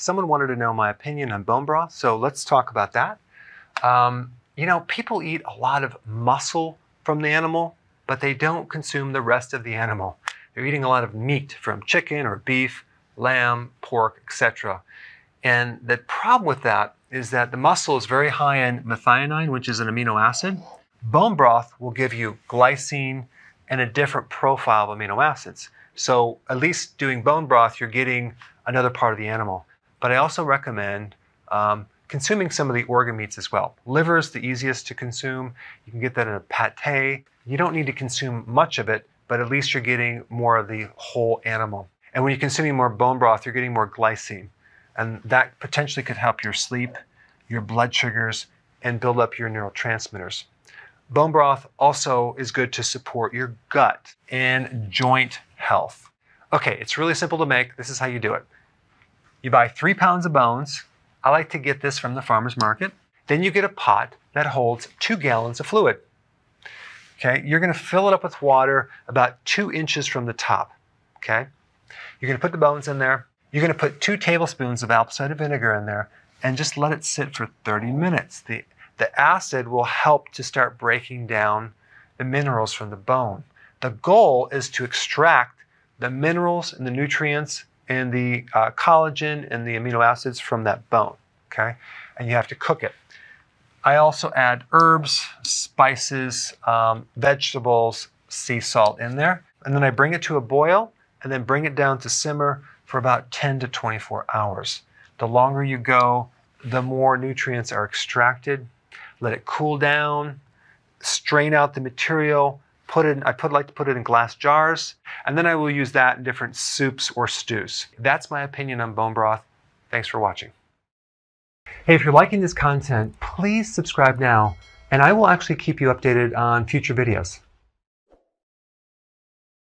someone wanted to know my opinion on bone broth, so let's talk about that. Um, you know, people eat a lot of muscle from the animal, but they don't consume the rest of the animal. They're eating a lot of meat from chicken or beef, lamb, pork, etc. And the problem with that is that the muscle is very high in methionine, which is an amino acid. Bone broth will give you glycine and a different profile of amino acids. So at least doing bone broth, you're getting another part of the animal. But I also recommend um, consuming some of the organ meats as well. Liver is the easiest to consume. You can get that in a pate. You don't need to consume much of it, but at least you're getting more of the whole animal. And when you're consuming more bone broth, you're getting more glycine. And that potentially could help your sleep, your blood sugars, and build up your neurotransmitters. Bone broth also is good to support your gut and joint health. Okay, it's really simple to make. This is how you do it. You buy three pounds of bones. I like to get this from the farmer's market. Then you get a pot that holds two gallons of fluid. Okay, you're going to fill it up with water about two inches from the top. Okay, you're going to put the bones in there. You're going to put two tablespoons of apple cider vinegar in there and just let it sit for 30 minutes. The, the acid will help to start breaking down the minerals from the bone. The goal is to extract the minerals and the nutrients and the uh, collagen and the amino acids from that bone. Okay, and you have to cook it. I also add herbs, spices, um, vegetables, sea salt in there, and then I bring it to a boil and then bring it down to simmer for about 10 to 24 hours. The longer you go, the more nutrients are extracted. Let it cool down, strain out the material, put it in, I put like to put it in glass jars, and then I will use that in different soups or stews. That's my opinion on bone broth. Thanks for watching. Hey, if you're liking this content, please subscribe now, and I will actually keep you updated on future videos.